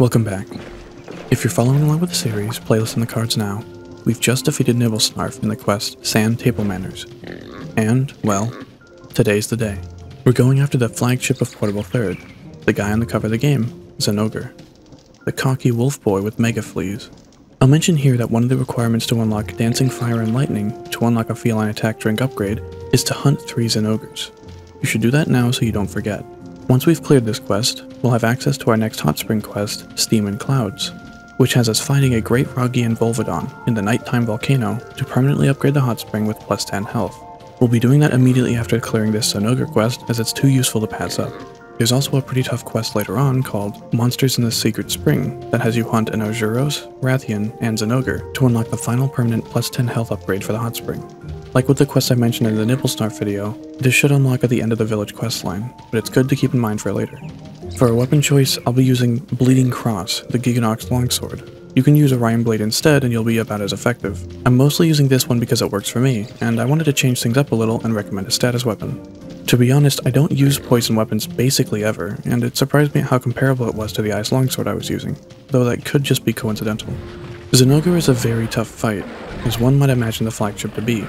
Welcome back. If you're following along with the series, playlist in the cards now. We've just defeated Nibblesnarf in the quest Sand Table Manners. And, well, today's the day. We're going after the flagship of Portable Third. The guy on the cover of the game is Zinogre. The cocky wolf boy with mega fleas. I'll mention here that one of the requirements to unlock Dancing Fire and Lightning to unlock a feline attack drink upgrade is to hunt three Zinogres. You should do that now so you don't forget. Once we've cleared this quest, we'll have access to our next hot spring quest, Steam and Clouds, which has us fighting a great Wroggi and Volvidon in the nighttime volcano to permanently upgrade the hot spring with plus 10 health. We'll be doing that immediately after clearing this Zinogre quest as it's too useful to pass up. There's also a pretty tough quest later on called Monsters in the Secret Spring that has you hunt an Arzuros, Rathian, and Zinogre to unlock the final permanent plus 10 health upgrade for the hot spring. Like with the quest I mentioned in the Nibblesnarf video, this should unlock at the end of the village questline, but it's good to keep in mind for later. For a weapon choice, I'll be using Bleeding Cross, the Gigginox longsword. You can use Orion Blade instead and you'll be about as effective. I'm mostly using this one because it works for me, and I wanted to change things up a little and recommend a status weapon. To be honest, I don't use poison weapons basically ever, and it surprised me how comparable it was to the ice longsword I was using, though that could just be coincidental. Zinogre is a very tough fight, as one might imagine the flagship to be,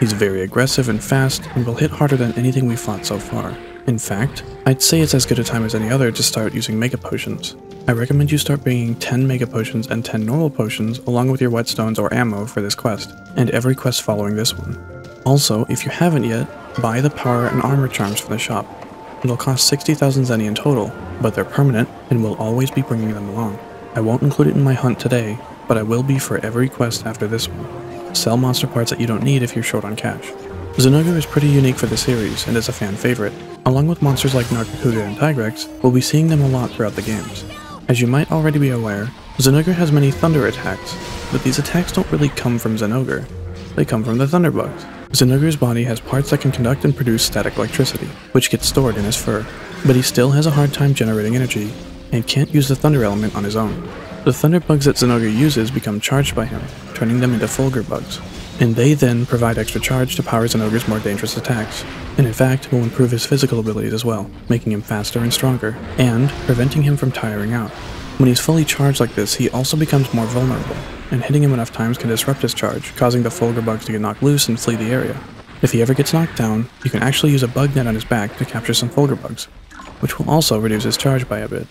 He's very aggressive and fast, and will hit harder than anything we've fought so far. In fact, I'd say it's as good a time as any other to start using Mega Potions. I recommend you start bringing 10 Mega Potions and 10 normal potions along with your whetstones or ammo for this quest, and every quest following this one. Also, if you haven't yet, buy the power and armor charms from the shop. It'll cost 60,000 Zenny in total, but they're permanent and will always be bringing them along. I won't include it in my hunt today, but I will be for every quest after this one. Sell monster parts that you don't need if you're short on cash. Zinogre is pretty unique for the series and is a fan favorite. Along with monsters like Nargacuga and Tigrex, we'll be seeing them a lot throughout the games. As you might already be aware, Zinogre has many thunder attacks, but these attacks don't really come from Zinogre. They come from the Thunderbugs. Zinogre's body has parts that can conduct and produce static electricity, which gets stored in his fur, but he still has a hard time generating energy, and can't use the thunder element on his own. The thunderbugs that Zinogre uses become charged by him, turning them into Fulgur bugs, and they then provide extra charge to powers Zinogre's more dangerous attacks, and in fact will improve his physical abilities as well, making him faster and stronger, and preventing him from tiring out. When he's fully charged like this, he also becomes more vulnerable, and hitting him enough times can disrupt his charge, causing the Fulgur bugs to get knocked loose and flee the area. If he ever gets knocked down, you can actually use a bug net on his back to capture some Fulgur bugs, which will also reduce his charge by a bit.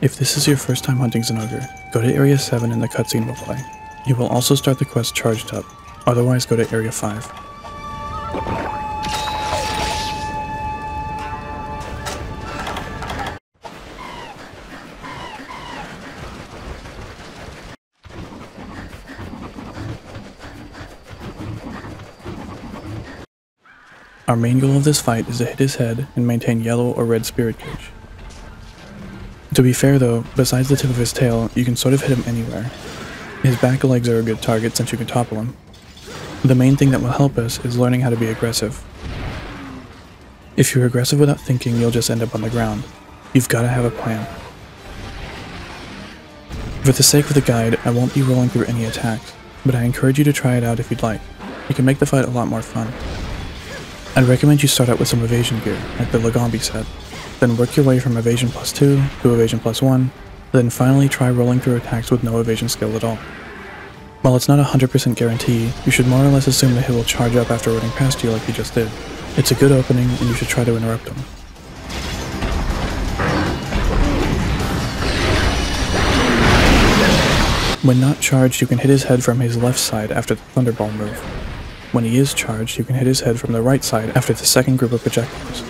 If this is your first time hunting Zinogre, go to Area 7 and the cutscene will play. You will also start the quest charged up, otherwise go to Area 5. Our main goal of this fight is to hit his head and maintain yellow or red spirit gauge. To be fair though, besides the tip of his tail, you can sort of hit him anywhere. His back legs are a good target since you can topple him. The main thing that will help us is learning how to be aggressive. If you're aggressive without thinking, you'll just end up on the ground. You've got to have a plan. For the sake of the guide, I won't be rolling through any attacks, but I encourage you to try it out if you'd like. It can make the fight a lot more fun. I'd recommend you start out with some evasion gear, like the Lagombi set, then work your way from evasion plus 2 to evasion plus 1, then finally try rolling through attacks with no evasion skill at all. While it's not a 100% guarantee, you should more or less assume that he will charge up after running past you like he just did. It's a good opening and you should try to interrupt him. When not charged, you can hit his head from his left side after the Thunderball move. When he is charged, you can hit his head from the right side after the second group of projectiles.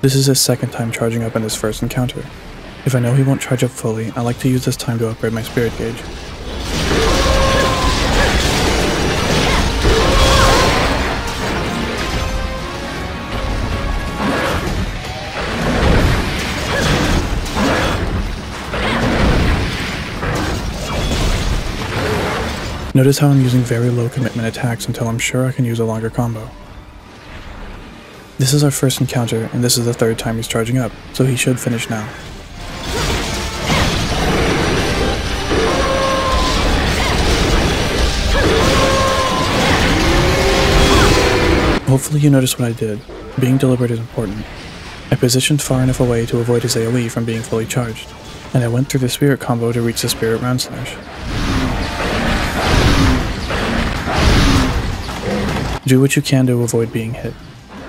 This is his second time charging up in this first encounter. If I know he won't charge up fully, I like to use this time to upgrade my spirit gauge. Notice how I'm using very low commitment attacks until I'm sure I can use a longer combo. This is our first encounter, and this is the third time he's charging up, so he should finish now. Hopefully you noticed what I did. Being deliberate is important. I positioned far enough away to avoid his AoE from being fully charged, and I went through the spirit combo to reach the spirit round slash. Do what you can to avoid being hit.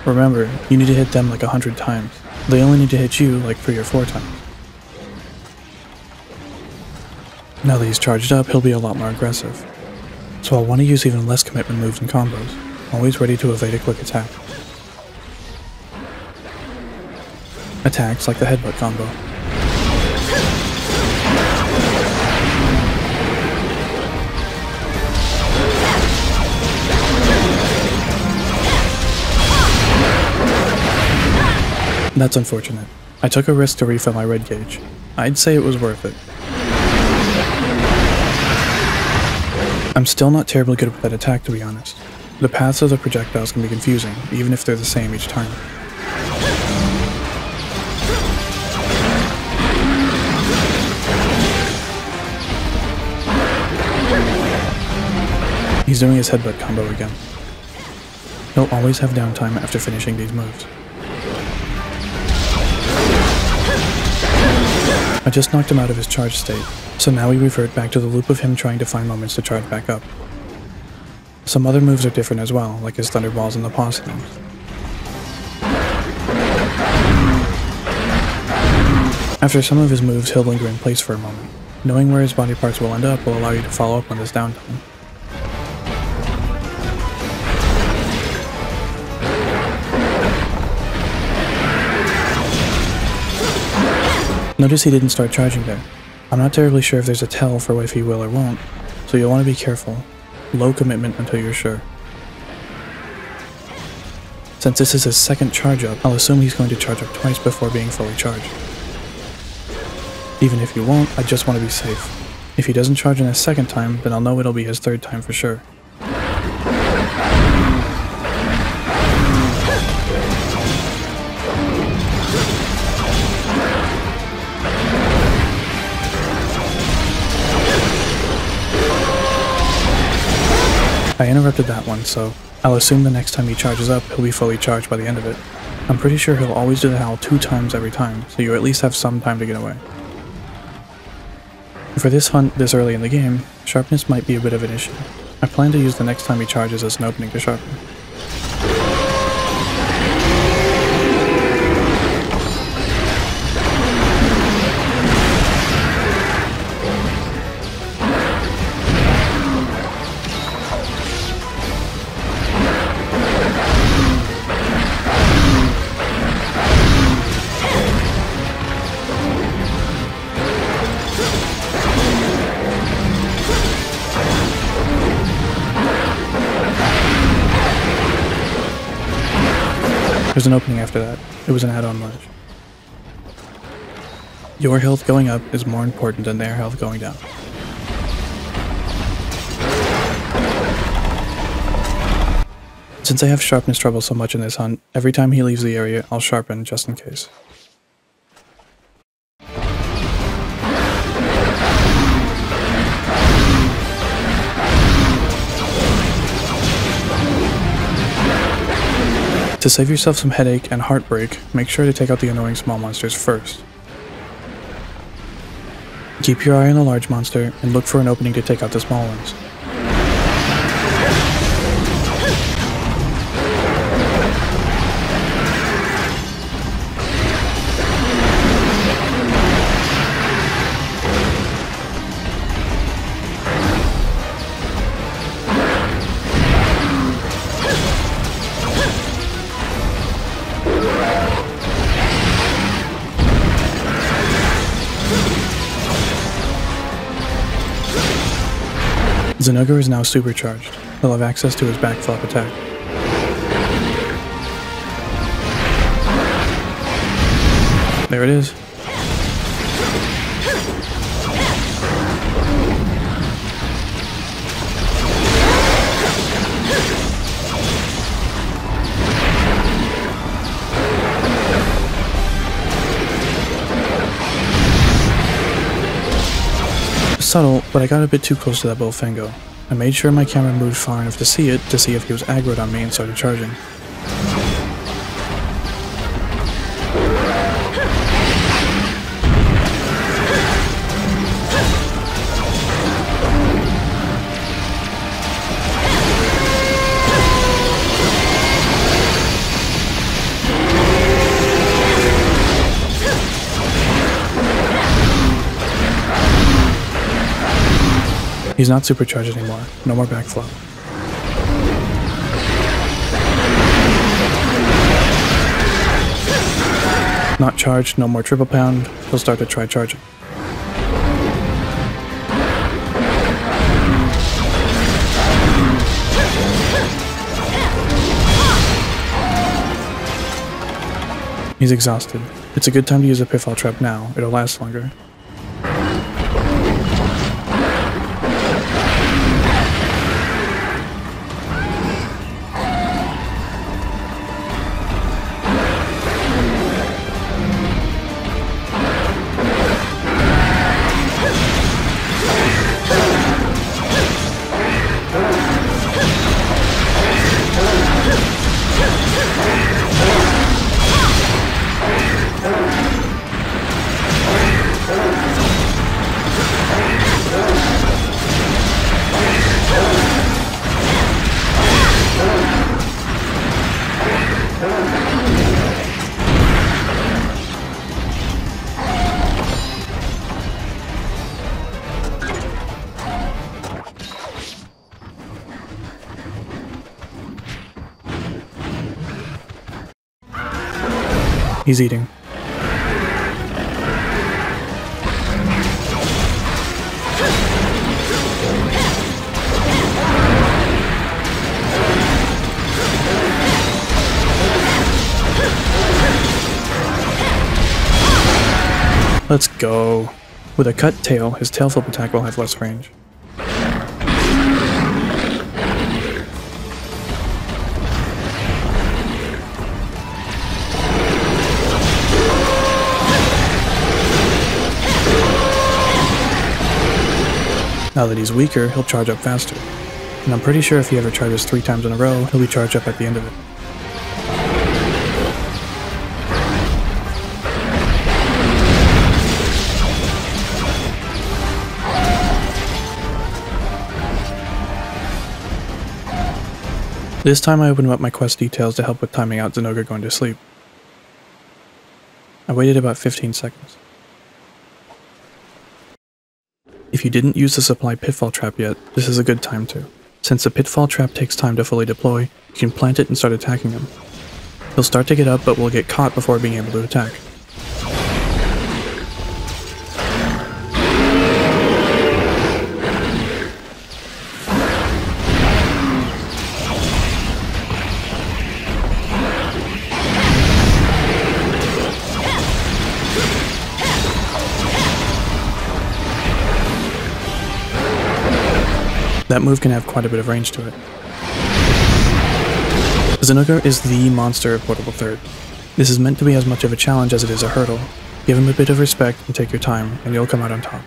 Remember, you need to hit them like a hundred times. They only need to hit you like three or four times. Now that he's charged up, he'll be a lot more aggressive. So I'll want to use even less commitment moves and combos, always ready to evade a quick attack. Attacks like the headbutt combo. That's unfortunate. I took a risk to refill my red gauge. I'd say it was worth it. I'm still not terribly good with that attack to be honest. The paths of the projectiles can be confusing, even if they're the same each time. He's doing his headbutt combo again. He'll always have downtime after finishing these moves. I just knocked him out of his charge state, so now we revert back to the loop of him trying to find moments to charge back up. Some other moves are different as well, like his thunderballs and the things. After some of his moves, he'll linger in place for a moment. Knowing where his body parts will end up will allow you to follow up on this downtime. Notice he didn't start charging there. I'm not terribly sure if there's a tell for if he will or won't, so you'll want to be careful. Low commitment until you're sure. Since this is his second charge up, I'll assume he's going to charge up twice before being fully charged. Even if he won't, I just want to be safe. If he doesn't charge in a second time, then I'll know it'll be his third time for sure. I interrupted that one, so I'll assume the next time he charges up, he'll be fully charged by the end of it. I'm pretty sure he'll always do the howl two times every time, so you at least have some time to get away. For this hunt this early in the game, sharpness might be a bit of an issue. I plan to use the next time he charges as an opening to sharpen. There's an opening after that. It was an add-on ledge. Your health going up is more important than their health going down. Since I have sharpness trouble so much in this hunt, every time he leaves the area, I'll sharpen just in case. To save yourself some headache and heartbreak, make sure to take out the annoying small monsters first. Keep your eye on the large monster and look for an opening to take out the small ones. Zinogre is now supercharged. He'll have access to his backflip attack. There it is. Subtle, but I got a bit too close to that Bullfango. I made sure my camera moved far enough to see it to see if he was aggroed on me and started charging. He's not supercharged anymore. No more backflow. Not charged, no more triple pound. He'll start to try charging. He's exhausted. It's a good time to use a pitfall trap now. It'll last longer. He's eating. Let's go. With a cut tail, his tail flip attack will have less range. Now that he's weaker, he'll charge up faster. And I'm pretty sure if he ever charges three times in a row, he'll be charged up at the end of it. This time I opened up my quest details to help with timing out Zinogre going to sleep. I waited about 15 seconds. If you didn't use the supply pitfall trap yet, this is a good time to. Since the pitfall trap takes time to fully deploy, you can plant it and start attacking him. He'll start to get up but will get caught before being able to attack. That move can have quite a bit of range to it. Zinogre is the monster of Portable Third. This is meant to be as much of a challenge as it is a hurdle. Give him a bit of respect and take your time, and you'll come out on top.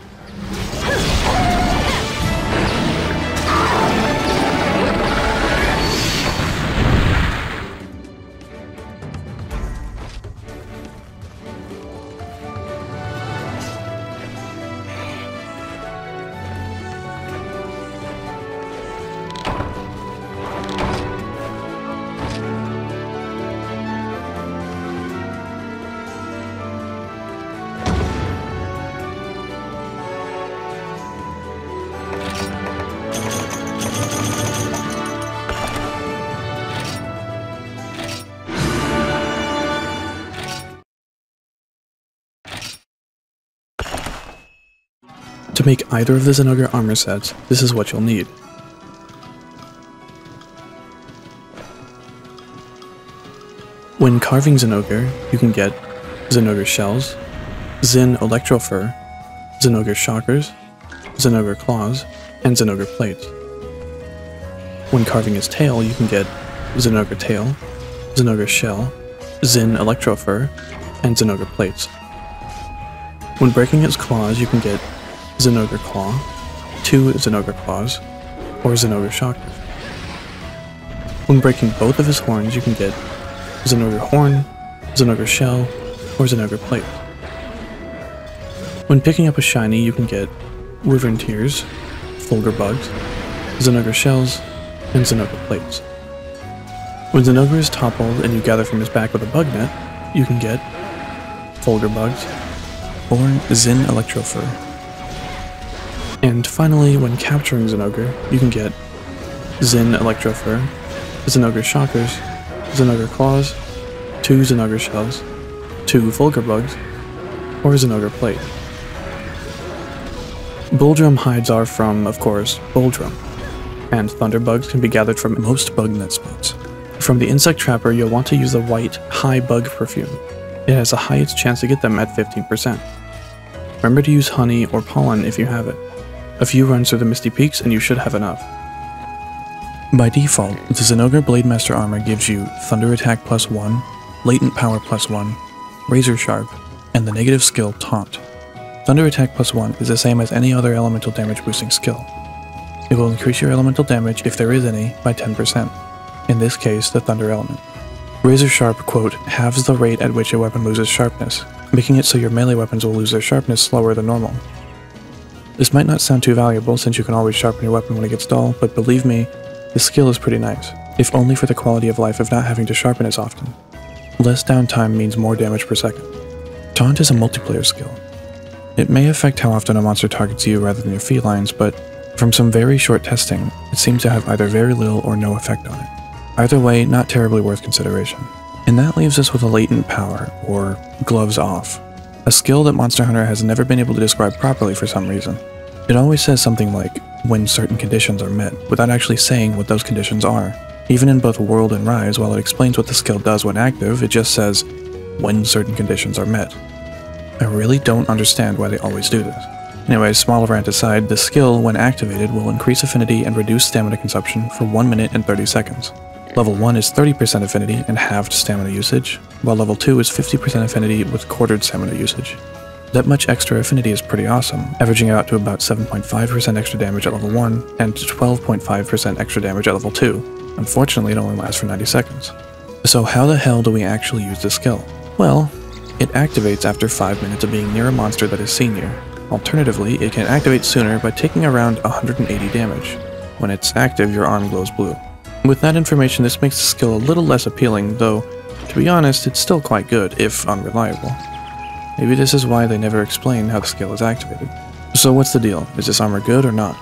To make either of the Zinogre armor sets, this is what you'll need. When carving Zinogre, you can get Zinogre shells, Zin Electro Fur, Zinogre shockers, Zinogre claws, and Zinogre plates. When carving his tail, you can get Zinogre tail, Zinogre shell, Zin Electro Fur, and Zinogre plates. When breaking his claws, you can get Zinogre Claw, two is Zinogre Claws, or Zinogre Shocker. When breaking both of his horns, you can get Zinogre Horn, Zinogre Shell, or Zinogre Plate. When picking up a shiny, you can get Wyvern Tears, Fulgur Bugs, Zinogre Shells, and Zinogre Plates. When Zinogre is toppled and you gather from his back with a bug net, you can get Fulgur Bugs, or Zin Electro Fur. And finally, when capturing Zinogre, you can get Zin Electro Fur, Zinogre Shockers, Zinogre Claws, two Zinogre Shells, two Fulgur Bugs, or Zinogre Plate. Bulldrum hides are from, of course, Bulldrum, and Thunderbugs can be gathered from most bug net spots. From the Insect Trapper, you'll want to use the white High Bug Perfume. It has the highest chance to get them at 15%. Remember to use honey or pollen if you have it. A few runs through the Misty Peaks and you should have enough. By default, the Zinogre Blademaster armor gives you Thunder Attack plus 1, Latent Power plus 1, Razor Sharp, and the negative skill Taunt. Thunder Attack plus 1 is the same as any other elemental damage boosting skill. It will increase your elemental damage, if there is any, by 10%, in this case the Thunder element. Razor Sharp, quote, halves the rate at which a weapon loses sharpness, making it so your melee weapons will lose their sharpness slower than normal. This might not sound too valuable since you can always sharpen your weapon when it gets dull, but believe me, this skill is pretty nice, if only for the quality of life of not having to sharpen as often. Less downtime means more damage per second. Taunt is a multiplayer skill. It may affect how often a monster targets you rather than your felines, but from some very short testing, it seems to have either very little or no effect on it. Either way, not terribly worth consideration. And that leaves us with a latent power, or gloves off, a skill that Monster Hunter has never been able to describe properly for some reason. It always says something like, when certain conditions are met, without actually saying what those conditions are. Even in both World and Rise, while it explains what the skill does when active, it just says, when certain conditions are met. I really don't understand why they always do this. Anyway, small rant aside, the skill, when activated, will increase affinity and reduce stamina consumption for 1 minute and 30 seconds. Level 1 is 30% affinity and halved stamina usage, while level 2 is 50% affinity with quartered stamina usage. That much extra affinity is pretty awesome, averaging out to about 7.5% extra damage at level 1 and 12.5% extra damage at level 2. Unfortunately, it only lasts for 90 seconds. So how the hell do we actually use this skill? Well, it activates after 5 minutes of being near a monster that is senior. Alternatively, it can activate sooner by taking around 180 damage. When it's active, your arm glows blue. With that information, this makes the skill a little less appealing, though, to be honest, it's still quite good, if unreliable. Maybe this is why they never explain how the skill is activated. So what's the deal? Is this armor good or not?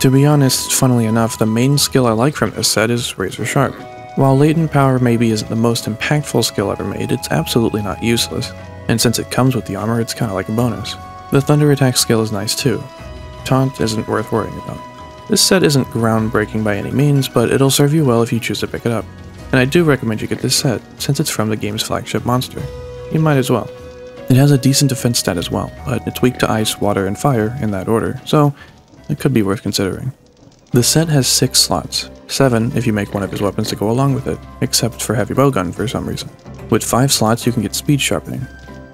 To be honest, funnily enough, the main skill I like from this set is Razor Sharp. While Latent Power maybe isn't the most impactful skill ever made, it's absolutely not useless, and since it comes with the armor, it's kinda like a bonus. The Thunder Attack skill is nice too. Taunt isn't worth worrying about. This set isn't groundbreaking by any means, but it'll serve you well if you choose to pick it up. And I do recommend you get this set, since it's from the game's flagship monster. You might as well. It has a decent defense stat as well, but it's weak to ice, water, and fire in that order, so it could be worth considering. The set has 6 slots, 7 if you make one of his weapons to go along with it, except for heavy bowgun for some reason. With 5 slots you can get speed sharpening.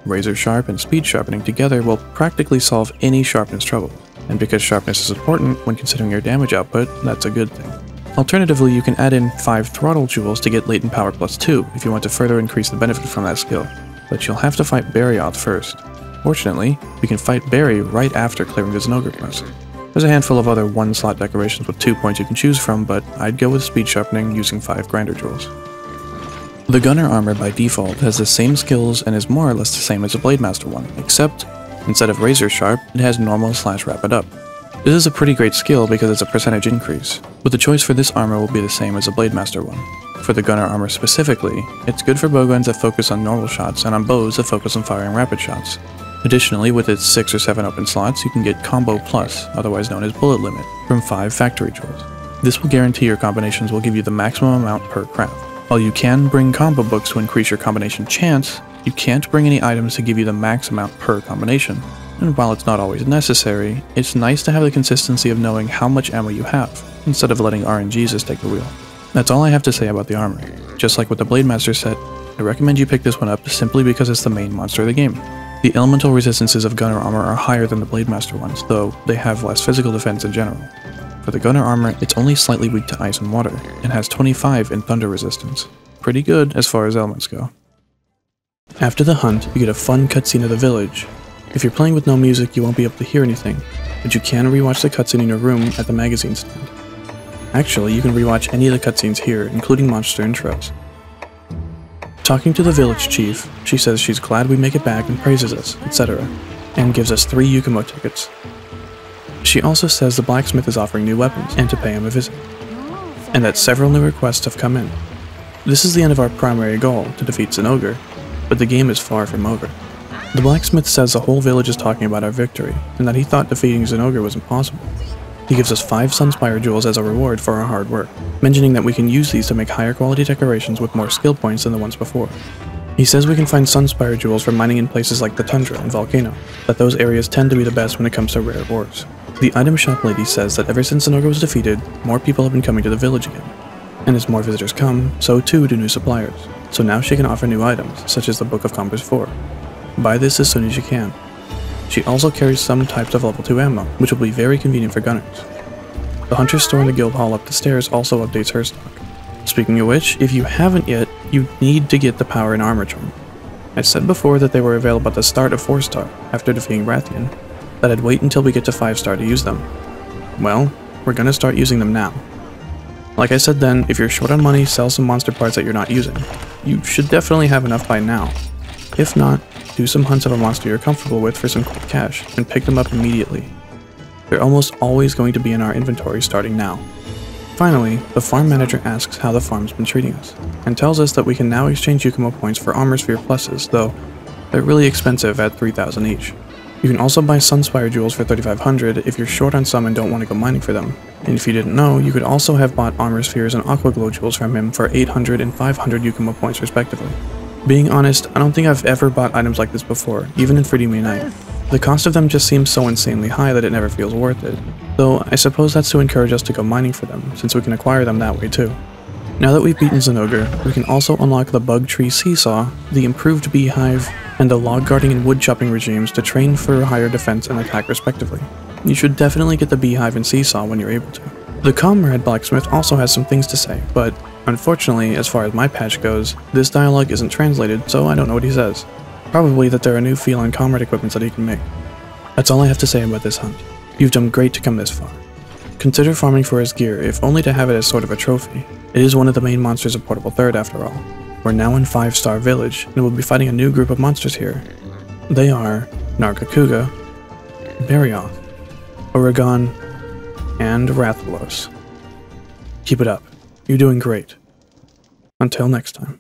Razor sharp and speed sharpening together will practically solve any sharpness trouble, and because sharpness is important when considering your damage output, that's a good thing. Alternatively, you can add in 5 throttle jewels to get latent power plus 2 if you want to further increase the benefit from that skill, but you'll have to fight Barioth first. Fortunately, we can fight Barry right after clearing the Zinogre quest. There's a handful of other one slot decorations with 2 points you can choose from, but I'd go with speed sharpening using 5 grinder jewels. The gunner armor by default has the same skills and is more or less the same as the Blademaster one, except instead of razor sharp, it has normal slash rapid up. This is a pretty great skill because it's a percentage increase, but the choice for this armor will be the same as the Blademaster one. For the gunner armor specifically, it's good for bowguns that focus on normal shots and on bows that focus on firing rapid shots. Additionally, with its 6 or 7 open slots, you can get Combo Plus, otherwise known as Bullet Limit, from 5 factory jewels. This will guarantee your combinations will give you the maximum amount per craft. While you can bring combo books to increase your combination chance, you can't bring any items to give you the max amount per combination, and while it's not always necessary, it's nice to have the consistency of knowing how much ammo you have, instead of letting RNGesus take the wheel. That's all I have to say about the armor. Just like with the Blademaster set, I recommend you pick this one up simply because it's the main monster of the game. The elemental resistances of gunner armor are higher than the Blademaster ones, though they have less physical defense in general. For the gunner armor, it's only slightly weak to ice and water, and has 25 in thunder resistance. Pretty good as far as elements go. After the hunt, you get a fun cutscene of the village, if you're playing with no music, you won't be able to hear anything, but you can rewatch the cutscene in your room at the magazine stand. Actually, you can rewatch any of the cutscenes here, including monster intros. Talking to the village chief, she says she's glad we make it back and praises us, etc., and gives us three Yukumo tickets. She also says the blacksmith is offering new weapons and to pay him a visit, and that several new requests have come in. This is the end of our primary goal, to defeat Zinogre, but the game is far from over. The blacksmith says the whole village is talking about our victory, and that he thought defeating Zinogre was impossible. He gives us 5 Sunspire jewels as a reward for our hard work, mentioning that we can use these to make higher quality decorations with more skill points than the ones before. He says we can find Sunspire jewels from mining in places like the Tundra and Volcano, that those areas tend to be the best when it comes to rare ores. The item shop lady says that ever since Zinogre was defeated, more people have been coming to the village again. And as more visitors come, so too do new suppliers. So now she can offer new items, such as the Book of Combos 4, Buy this as soon as you can. She also carries some types of level 2 ammo, which will be very convenient for gunners. The Hunter's store in the guild hall up the stairs also updates her stock. Speaking of which, if you haven't yet, you need to get the power and armor charm. I said before that they were available at the start of 4 star, after defeating Rathian, that I'd wait until we get to 5 star to use them. Well, we're gonna start using them now. Like I said then, if you're short on money, sell some monster parts that you're not using. You should definitely have enough by now. If not, do some hunts of a monster you're comfortable with for some quick cash, and pick them up immediately. They're almost always going to be in our inventory starting now. Finally, the farm manager asks how the farm's been treating us, and tells us that we can now exchange Yukumo points for Armor Sphere pluses, though they're really expensive at 3000 each. You can also buy Sunspire jewels for 3500 if you're short on some and don't want to go mining for them. And if you didn't know, you could also have bought Armor Spheres and Aqua Glow jewels from him for 800 and 500 Yukumo points respectively. Being honest, I don't think I've ever bought items like this before, even in Freedom Unite. The cost of them just seems so insanely high that it never feels worth it, though I suppose that's to encourage us to go mining for them, since we can acquire them that way too. Now that we've beaten Zinogre, we can also unlock the Bug Tree Seesaw, the improved Beehive, and the log guarding and wood chopping regimes to train for higher defense and attack respectively. You should definitely get the Beehive and Seesaw when you're able to. The Comrade Blacksmith also has some things to say, but Unfortunately, as far as my patch goes, this dialogue isn't translated, so I don't know what he says. Probably that there are new Felyne comrade equipments that he can make. That's all I have to say about this hunt. You've done great to come this far. Consider farming for his gear, if only to have it as sort of a trophy. It is one of the main monsters of Portable Third after all. We're now in 5 Star Village, and we'll be fighting a new group of monsters here. They are Nargacuga, Barioth, Uragaan, and Rathalos. Keep it up. You're doing great. Until next time.